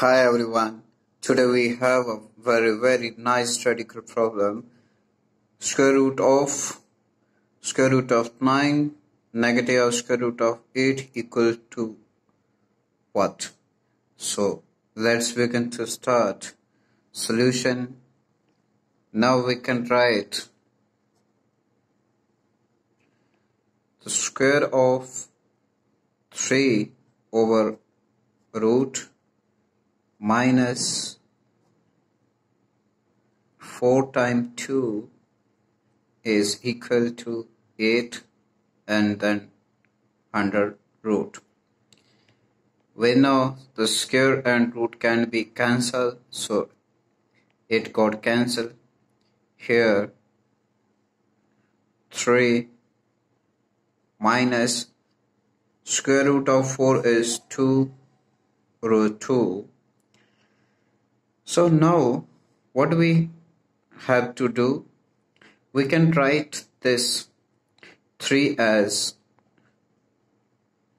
Hi everyone. Today we have a very very nice statistical problem. Square root of square root of 9 negative of square root of 8 equal to what? So let's begin to start. Solution. Now we can write the square of 3 over root minus 4 times 2 is equal to 8 and then under root. We know the square and root can be cancelled so it got cancelled. Here 3 minus square root of 4 is 2 root 2 so now what we have to do, we can write this 3 as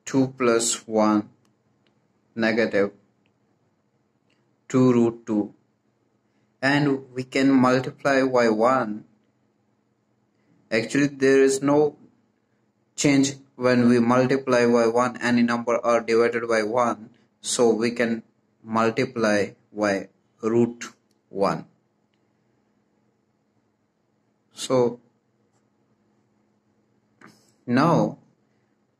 2 plus 1 negative 2 root 2 and we can multiply by 1 actually there is no change when we multiply by 1 any number are divided by 1 so we can multiply by root 1 so now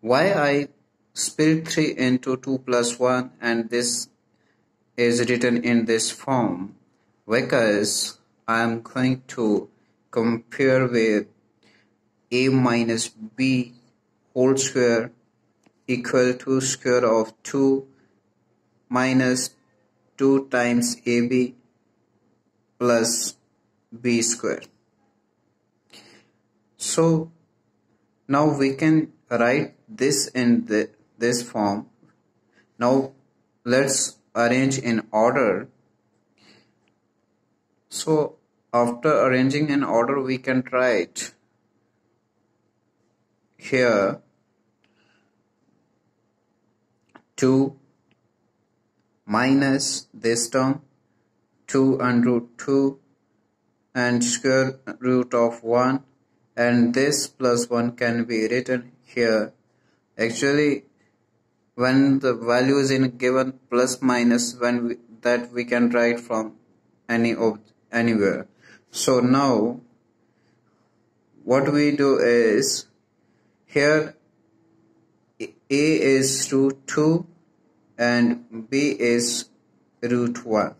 why I split 3 into 2 plus 1 and this is written in this form? Because I am going to compare with a minus b whole square equal to square of 2 minus 2 times AB plus B square. So now we can write this in the, this form. Now let's arrange in order. So after arranging in order we can write here 2 minus this term 2 and root 2 and square root of 1 and this plus 1 can be written here. Actually when the value is in given plus minus when we, that we can write from any of anywhere. So now what we do is here a is root 2 and b is root 1.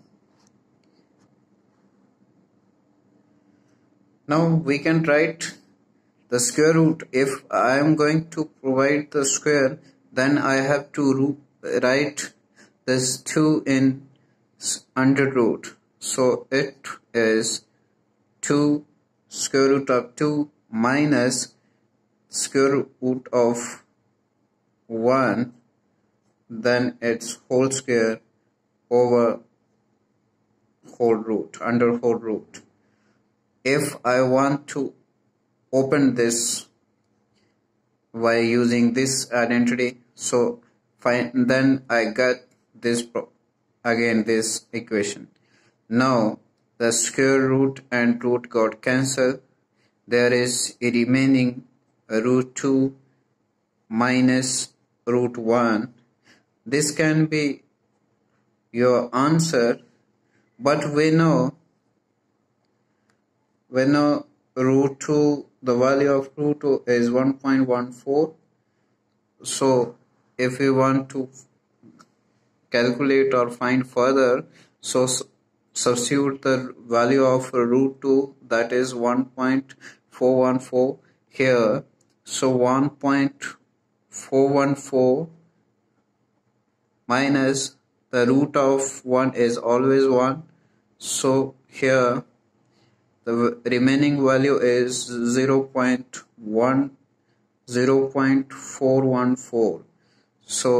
Now we can write the square root. If I am going to provide the square, then I have to root, write this 2 in under root. So it is 2 square root of 2 minus square root of 1 then its whole square over whole root under whole root. If I want to open this by using this identity so fine then I get this again this equation. Now the square root and root got cancelled. There is a remaining root 2 minus root 1 this can be your answer, but we know we know root 2 the value of root 2 is 1.14 so if we want to calculate or find further so substitute the value of root 2 that is 1.414 here. So 1.414 minus the root of 1 is always 1 so here the remaining value is 0 0.1 0 0.414 so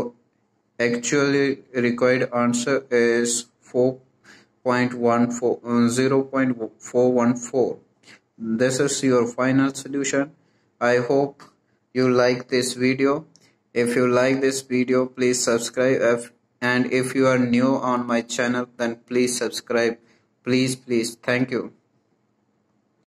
actually required answer is 4.14 uh, 0 0.414 this is your final solution. I hope you like this video if you like this video, please subscribe. And if you are new on my channel then please subscribe. Please please. Thank you